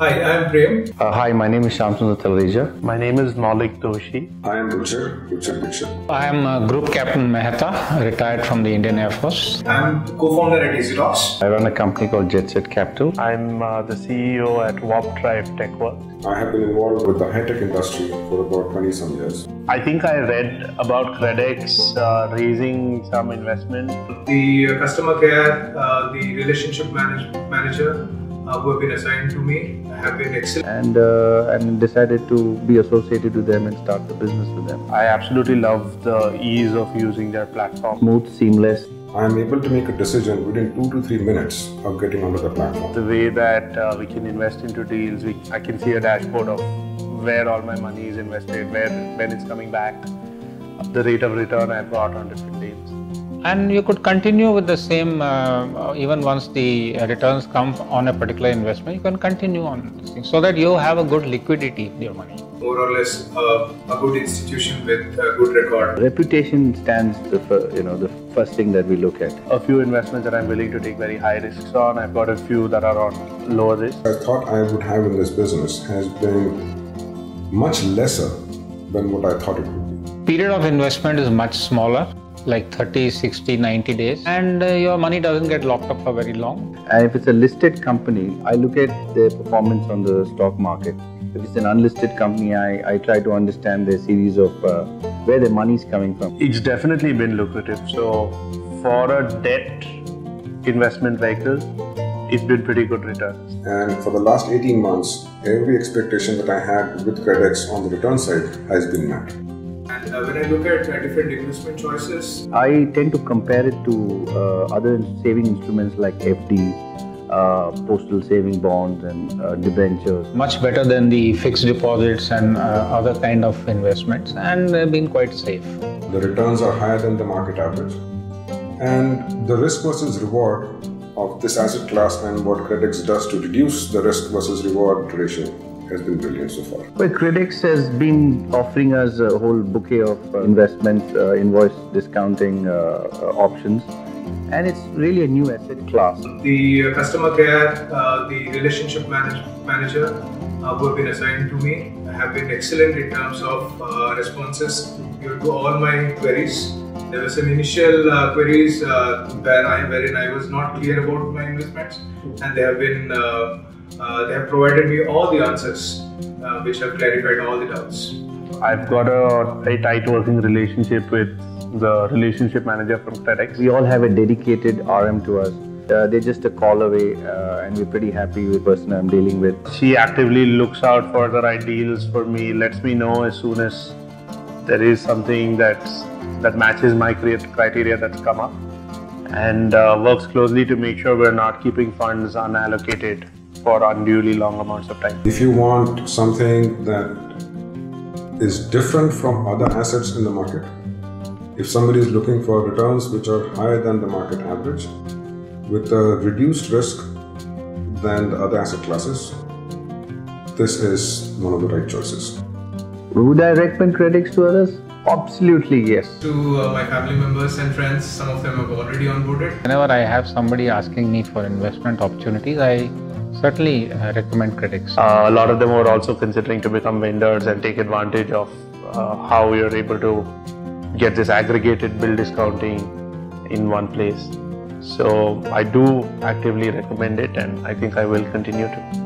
Hi, I'm Prem. Uh, hi, my name is Shamsundar Talreja. My name is Malik Doshi. I am Richard, Richard Dixon. I am uh, Group Captain Mehta, retired from the Indian Air Force. I'm co-founder at EasyDocs. I run a company called JetSet Capital. I'm uh, the CEO at Warp Drive TechWorks. I have been involved with the high-tech industry for about 20 some years. I think I read about KredX uh, raising some investment. The uh, customer care, uh, the relationship manage- manager uh, who have been assigned to me have been excellent. And, uh, and decided to be associated with them and start the business with them. I absolutely love the ease of using their platform. Smooth, seamless. I am able to make a decision within two to three minutes of getting onto the platform. The way that uh, we can invest into deals, we, I can see a dashboard of where all my money is invested, where when it's coming back, the rate of return I've got on different deals. And you could continue with the same, uh, even once the returns come on a particular investment, you can continue on this thing so that you have a good liquidity in your money. More or less uh, a good institution with a good record. Reputation stands the fir- you know the first thing that we look at. A few investments that I'm willing to take very high risks on. I've got a few that are on lower risk. I thought I would have in this business has been much lesser than what I thought it would be. Period of investment is much smaller, like 30, 60, 90 days, and uh, your money doesn't get locked up for very long. And if it's a listed company, I look at their performance on the stock market. If it's an unlisted company, I, I try to understand their series of uh, where their money is coming from. It's definitely been lucrative. So for a debt investment vehicle, it's been pretty good returns. And for the last 18 months, every expectation that I had with KredX on the return side has been met. And uh, when I look at uh, different investment choices, I tend to compare it to uh, other saving instruments like FD, uh, postal saving bonds, and uh, debentures. Much better than the fixed deposits and uh, other kind of investments, and they've been quite safe. The returns are higher than the market average. And the risk versus reward of this asset class and what KredX does to reduce the risk versus reward ratio has been brilliant so far. Well, KredX has been offering us a whole bouquet of uh, investment, uh, invoice discounting uh, uh, options, and it's really a new asset class. the uh, customer care, uh, the relationship manage- manager uh, who have been assigned to me have been excellent in terms of uh, responses to all my queries. There were some initial uh, queries uh, where I wherein I was not clear about my investments, and they have been uh, they have provided me all the answers, uh, which have clarified all the doubts. I've got a very tight working relationship with the relationship manager from KredX. We all have a dedicated RM to us. Uh, they're just a call away, uh, and we're pretty happy with the person I'm dealing with. She actively looks out for the right deals for me, lets me know as soon as there is something that's that matches my criteria that's come up, and uh, works closely to make sure we're not keeping funds unallocated for unduly long amounts of time. If you want something that is different from other assets in the market, if somebody is looking for returns which are higher than the market average, with a reduced risk than the other asset classes, this is one of the right choices. Would I recommend KredX to others? Absolutely yes. To uh, my family members and friends, some of them have already onboarded. Whenever I have somebody asking me for investment opportunities, I certainly uh, recommend KredX. Uh, a lot of them are also considering to become vendors and take advantage of uh, how you're able to get this aggregated bill discounting in one place. So I do actively recommend it, and I think I will continue to.